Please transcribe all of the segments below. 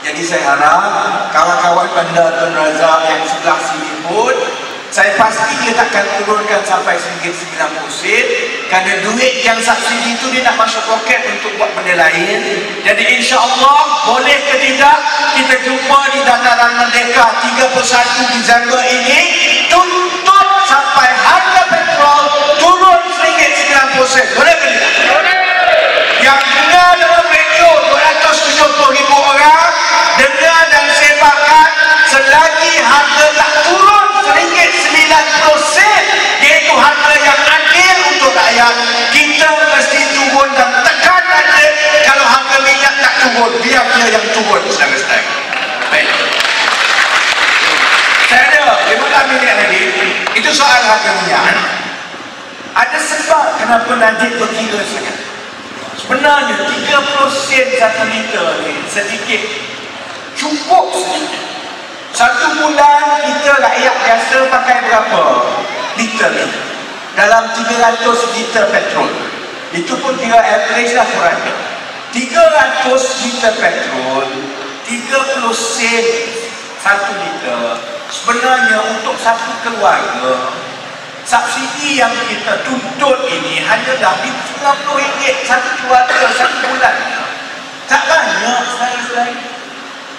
Jadi saya harap kawan-kawan bandar Tun Razak yang sebelah sini pun saya pasti dia takkan turunkan sampai RM1.90 sen kerana duit yang subsidi itu dia nak masuk poket untuk buat benda lain. Jadi insya Allah boleh ke tidak kita jumpa di Dataran Merdeka 31 Disember ini. Tuntut sampai harga petrol turun RM1.90 sen boleh ke tidak? boleh. Yang rakyat kita mesti turun dan tekan ada kalau harga minyak tak turun biar dia yang turun. Saudara-saudara baik. Saya ada 15 minit lagi itu soal harga minyak. Ada sebab kenapa Najib berkira sangat. Sebenarnya 30 sen satu liter ni sedikit. Cukup sedikit. Satu bulan kita rakyat biasa pakai berapa? Liter ni dalam 300 liter petrol. Itu pun kira average lah kurang 300 liter petrol 30 sen satu liter sebenarnya untuk satu keluarga subsidi yang kita tuntut ini hanyalah RM90 satu keluarga satu bulan. Tak banyak sekali-sekali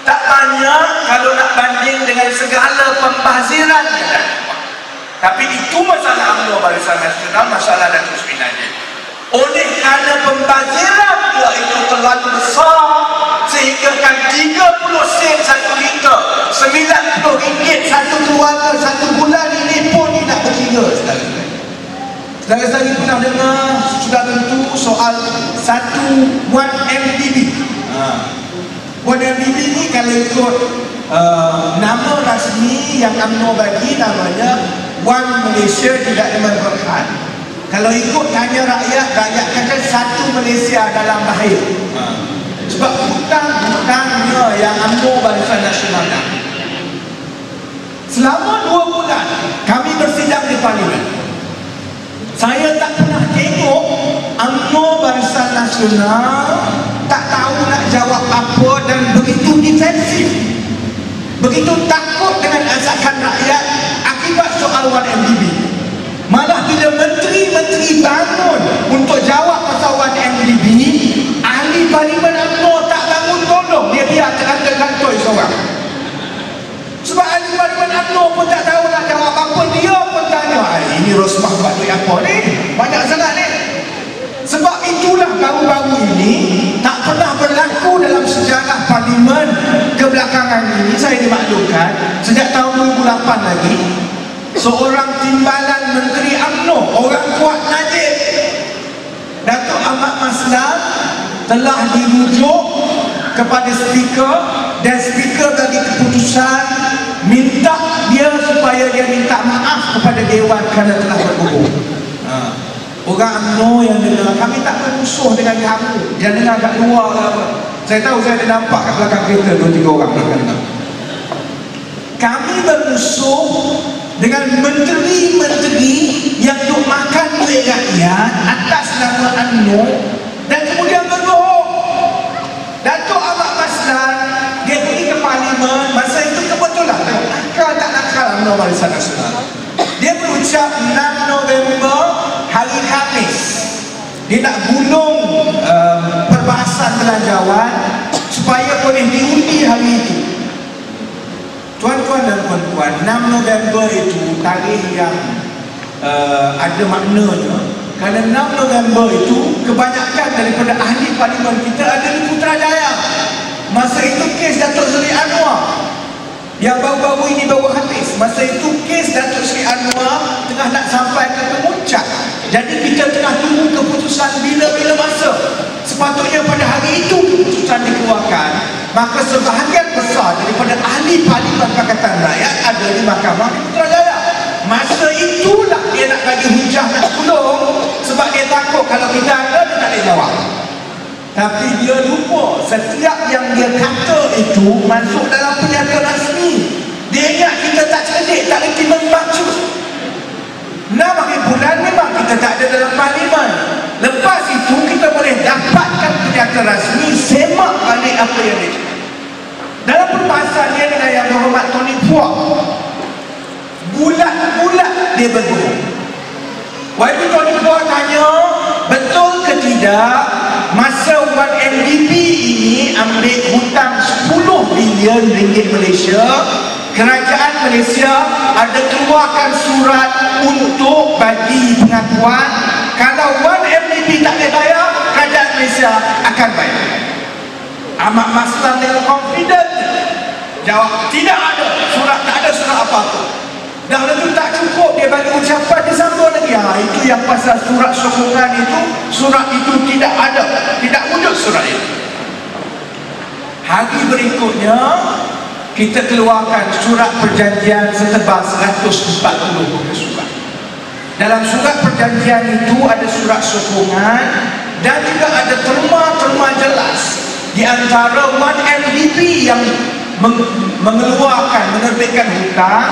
tak banyak kalau nak banding dengan segala pembaziran. dah tapi itu masalah UMNO Barisan Nasional masalah Datuk Seri Najib oleh kerana pembaziran dia itu terlalu besar sehingga kan 30 sen satu liter 90 ringgit satu keluarga satu bulan ini pun nak berkira saudara. Saudara-saudari pernah dengar sudah tentu soal satu 1 MDB ha. 1 MDB ni kalau ikut uh, nama rasmi yang UMNO bagi namanya One Malaysia tidak Iman Berhan kalau ikut tanya rakyat rakyat kata satu Malaysia dalam bahaya. Ha. sebab hutang-hutangnya yang UMNO Barisan Nasional selama dua bulan kami bersidang di parlimen. Saya tak pernah tengok UMNO Barisan Nasional tak tahu nak jawab apa dan begitu defensif begitu takut dengan azakan rakyat akibat soal 1MDB malah bila menteri-menteri bangun untuk jawab pasal 1MDB ahli parlimen UMNO tak bangun tolong. Dia biar terkantor-kantor seorang. Sebab ahli parlimen UMNO pun tak tahu nak jawab apa. Dia pun tanya ini Rosmah buat duit apa ni? Banyak sangat ni. Sebab itulah baru-baru ini tak pernah berlaku dalam sejarah parlimen kebelakangan ini. Saya dimaklumkan sejak tahun 2008 lagi seorang timbalan menteri UMNO orang kuat Najib Datuk Ahmad Maslam telah dirujuk kepada speaker dan speaker bagi keputusan minta dia supaya dia minta maaf kepada dewan kerana telah berhubung. Ha. orang UMNO yang dengar kami tak bermusuh dengan kamu yang dengar kat luar ke apa. Saya tahu saya ada nampak kat belakang kereta dua tiga orang. Kami bermusuh dengan menteri-menteri yang duk makan duit rakyat atas nama UMNO dan kemudian berbohong. Datuk Ahmad Maslan dia pergi ke parlimen masa itu kebetulan nakal tak nakal UMNO Barisan Nasional. Dia berucap 6 November hari Khamis. Dia nak gulung um, perbahasan belanjawan supaya boleh diundi hari itu Tuan-tuan dan puan-puan, 6 November itu tarikh yang uh, ada maknanya. Kerana 6 November itu kebanyakan daripada ahli parlimen kita ada di Putrajaya. Masa itu kes Datuk Seri Anwar yang baru-baru ini baru habis. Masa itu kes Datuk Seri Anwar tengah nak sampai ke kemuncak. Jadi kita tengah tunggu keputusan bila-bila masa. Sepatutnya pada hari itu keputusan dikeluarkan, maka sebahagian besar daripada ahli parlimen Pakatan Rakyat ada di Mahkamah Putrajaya. Masa itulah dia nak bagi hujah nak tolong sebab dia takut kalau kita ada dia tak boleh jawab. Tapi dia lupa setiap yang dia kata itu masuk dalam pernyataan rasmi. Dia ingat kita tak cerdik, tak reti membaca. Enam hari bulan memang kita tak ada dalam parlimen. Lepas itu kita boleh dapatkan pernyataan rasmi balik apa yang dia cakap. dalam perbahasan dia dengan yang berhormat Tony Puak bulat-bulat dia bergurau. Waktu Tony Puak tanya betul ke tidak masa 1MDB ini ambil hutang 10 bilion ringgit Malaysia kerajaan Malaysia ada keluarkan surat untuk bagi pengakuan? Kalau 1MDB tak boleh bayar kerajaan Malaysia akan bayar amat masalah dengan confident. Jawab tidak ada. Surat tak ada surat apa-apa. Dah itu tak cukup. Dia bagi ucapan dia sambung lagi. Ha, itu yang pasal surat sokongan itu surat itu tidak ada. Tidak wujud surat itu. Hari berikutnya kita keluarkan surat perjanjian setebal 140 muka surat. Dalam surat perjanjian itu ada surat sokongan dan juga ada terma-terma jelas di antara 1MDB yang mengeluarkan, menerbitkan hutang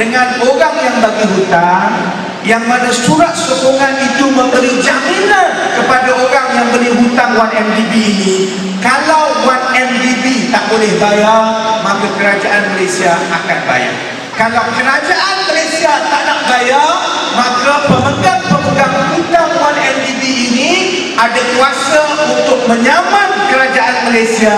dengan orang yang bagi hutang yang mana surat sokongan itu memberi jaminan kepada orang yang beli hutang 1MDB ini. Kalau 1MDB tak boleh bayar maka kerajaan Malaysia akan bayar. Kalau kerajaan Malaysia tak nak bayar maka pemegang-pemegang hutang 1MDB ini ada kuasa untuk menyaman kerajaan Malaysia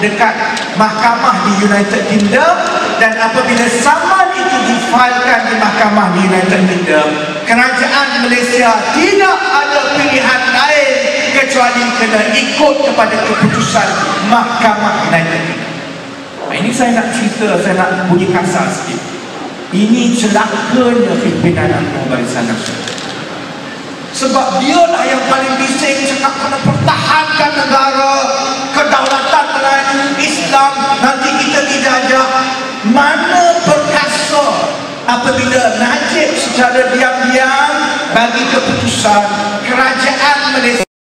dekat mahkamah di United Kingdom dan apabila saman itu difailkan di mahkamah di United Kingdom kerajaan Malaysia tidak ada pilihan lain kecuali kena ikut kepada keputusan mahkamah United Kingdom. Ini saya nak cerita, saya nak bunyi kasar sikit. Ini celakanya pimpinan Anwar Barisan Nasional sebab dia lah yang paling bising cakap kena pertahankan negara kedaulatan Melayu Islam. Nanti kita dijajah mana perkasa apabila Najib secara diam-diam bagi keputusan kerajaan Malaysia